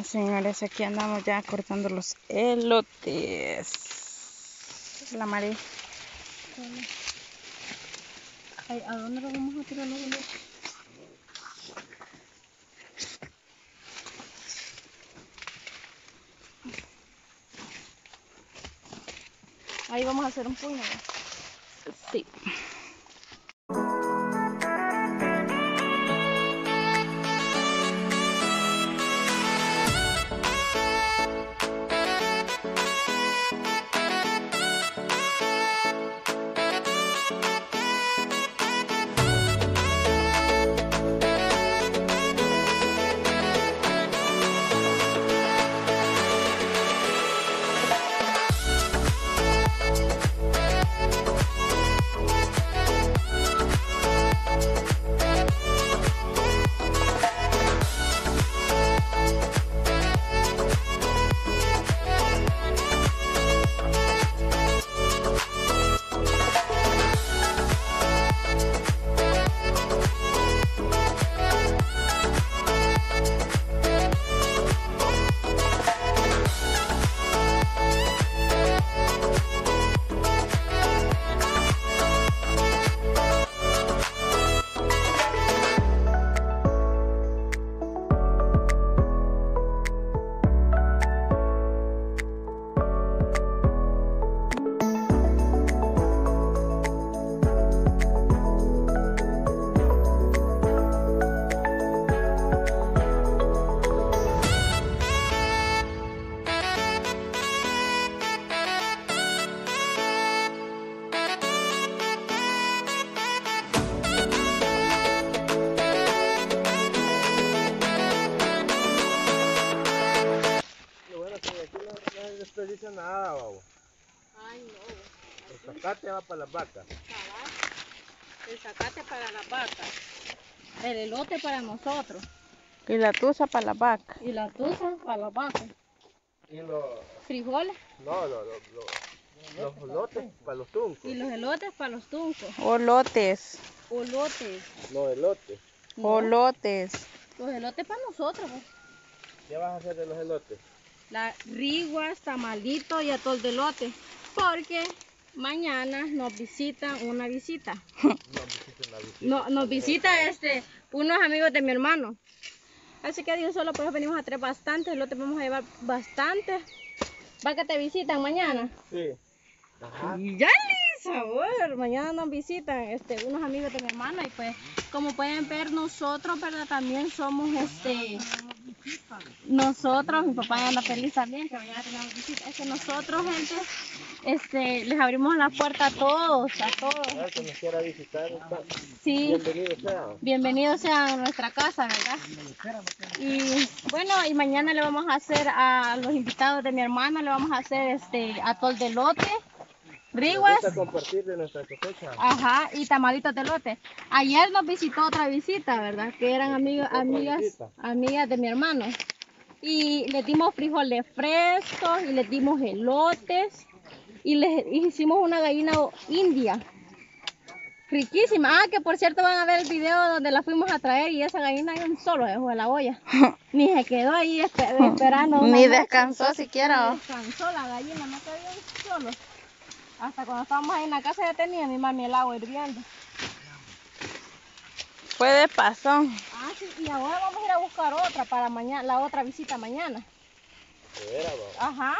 Bueno, señores, aquí andamos ya cortando los elotes. La María. Ay, ¿A dónde lo vamos a tirar los elotes? Ahí vamos a hacer un puño. Sí. Zacate va para las vacas. El zacate para las vacas. El elote para nosotros. Y la tusa para la vaca. Y la tusa para las vacas. Y los, Frijoles no, los, los, los, los lotes para los tuncos. y los elotes para los tuncos. Olotes. Olotes. Los elotes. No, Olotes. Los elotes para nosotros. pues. ¿Qué vas a hacer de los elotes? La riguas, tamalito y atol de elote. Porque mañana nos visita una visita. No, visiten una visita. No, nos visita este, unos amigos de mi hermano. Así que de un solo pues venimos a traer bastantes, elotes vamos a llevar bastantes. ¿Va que te visitan mañana? Sí. Ajá. Ya sabor, mañana nos visitan este, unos amigos de mi hermana y pues como pueden ver nosotros, ¿verdad? También somos este, nosotros, mi papá anda feliz también que mañana tenemos visita. Es que nosotros, gente, este, les abrimos la puerta a todos, a todos. A ver, que nos quiera visitar. Sí. Bienvenido sea. Bienvenidos sean a nuestra casa, ¿verdad? Y bueno, y mañana le vamos a hacer a los invitados de mi hermana, le vamos a hacer este atol de lote, riguas, gusta compartir de nuestra cosecha. ajá, y tamalitos de lote. Ayer nos visitó otra visita, ¿verdad? Que eran amigos, amigas, amigas de mi hermano. Y les dimos frijoles frescos y les dimos elotes y les hicimos una gallina india. Riquísima. Ah, que por cierto van a ver el video donde la fuimos a traer y esa gallina hay un solo debajo de la olla. Ni se quedó ahí espe- esperando. Ni noche. descansó siquiera. Ni Descansó la gallina, no quedó un solo. Hasta cuando estábamos ahí en la casa ya tenía mi mami el agua hirviendo. Fue de pasón. Ah, sí, y ahora vamos a ir a buscar otra para mañana, la otra visita mañana. De veras, babo. Ajá.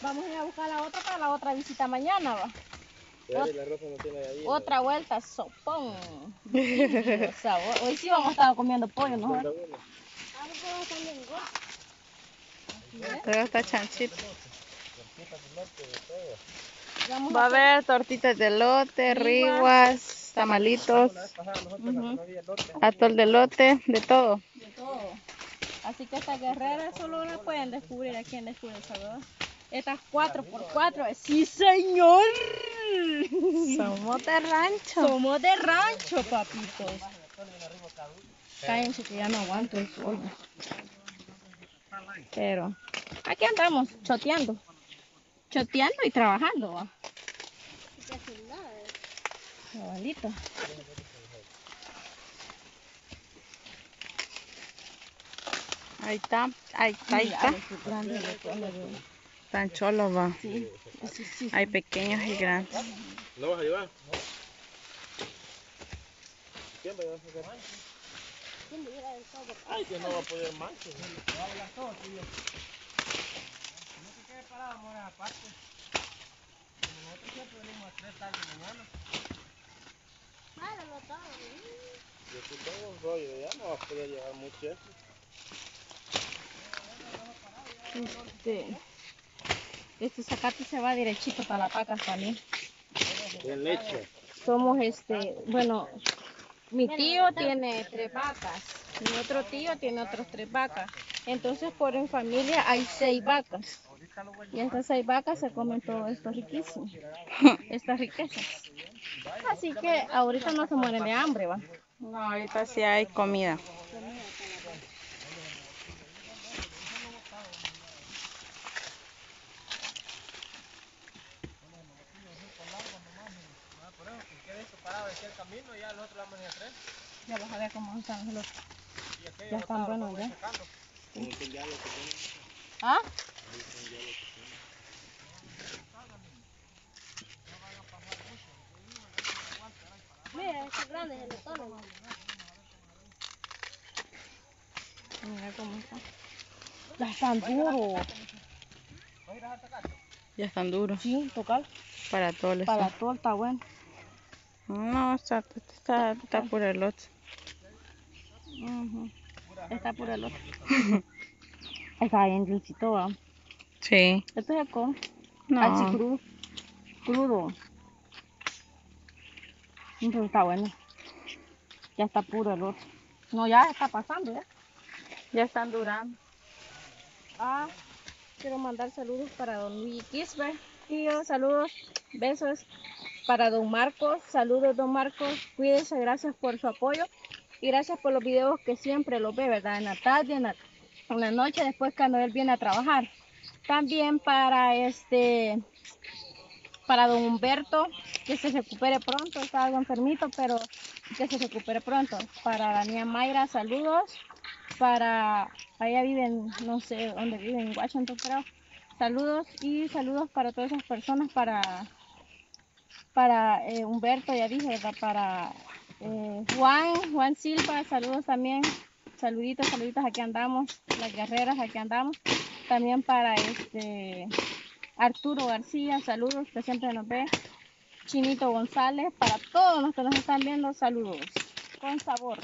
Vamos a ir a buscar la otra para la otra visita mañana, va. Veras, la rosa no tiene gallina. Otra vuelta, sopón. Sabor. Hoy sí vamos a estar comiendo pollo, ¿no? Uno. Pero está chanchito. Vamos Va a haber tortitas de lote, riguas, tamalitos, lote. atol de lote, de todo. de todo. Así que estas guerreras solo las pueden descubrir aquí en Descubre El Salvador. Estas 4x4, sí señor. Somos de rancho. Somos de rancho, papitos. Cállense que ya no aguanto el sol. Pero aquí andamos, choteando. Choteando y trabajando, va. Cabalito. Ahí está. Esos grandes elotones, ¿verdad? tan cholos va. Sí, así sí. Hay pequeños y grandes. ¿No vas a llevar? ¿Quién va a llevar ese? Ay, que no va a poder más. Yo sí tengo un rollo, ya no va a poder llevar mucho eso. Este, este zacate se va derechito para la paca también. En leche. Somos este, bueno, mi tío tiene tres vacas, mi otro tío tiene otros tres vacas. Entonces, por en familia hay seis vacas. Y estas seis vacas se comen todo esto riquísimo, estas riquezas. Así que ahorita no se mueren de hambre, va. No, ahorita sí hay comida. Ya vas a ver cómo están los. Ya están buenos ya. ¿Ah? Mira, estos grandes elotones. Mira cómo están. Ya están duros. Ya están duros. Sí, tocar. Para todos les Para todo está bueno. No, está, está, está. Está por el otro. está bien dulcito, ¿va? Sí. Esto es el con. Así No. crudo. Crudo. Pero está bueno. Ya está puro el otro. No, ya está pasando, ¿ya? Ya están durando. Ah, quiero mandar saludos para don Luis Kisber. Tío, saludos, besos para don Marcos. Saludos, don Marcos. Cuídese, gracias por su apoyo. Y gracias por los videos que siempre los ve, ¿verdad? En la tarde, en la, en la noche, después cuando él viene a trabajar. También para este, para don Humberto, que se recupere pronto. Está algo enfermito, pero que se recupere pronto. Para la niña Mayra, saludos para allá viven, no sé dónde viven, en Washington creo. Saludos y saludos para todas esas personas, para para eh, Humberto, ya dije, ¿verdad? Para eh, Juan, Juan Silva, saludos también, saluditos, saluditos, aquí andamos, las guerreras, aquí andamos. También para este Arturo García, saludos, que siempre nos ve. Chinito González, para todos los que nos están viendo, saludos, con sabor.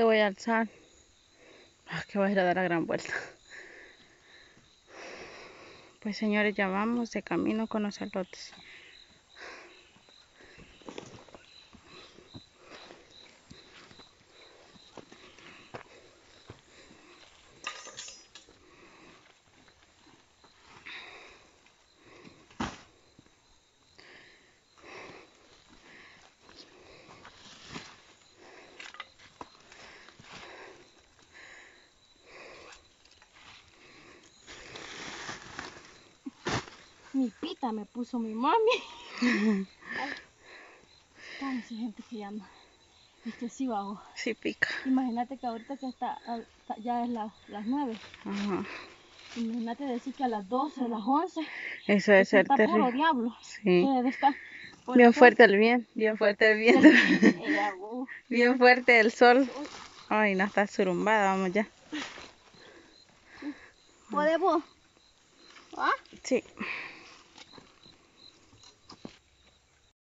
Te voy a alzar. Ah, que voy a ir a dar la gran vuelta. Pues señores, ya vamos de camino con los elotes. Mi pita me puso mi mami. Ay, gente que llama. Es que sí bajo. Sí pica. Imagínate que ahorita que está, ya es la- las 9. Ajá. Imagínate decir que a las 12, a las 11. Eso eso ser está puro terrible. diablo. Sí. Estar. Bien fuerte el viento, bien fuerte el viento. Uh, Bien fuerte el sol. Ay, no está surumbada, vamos ya. ¿Podemos? ¿Ah? Sí.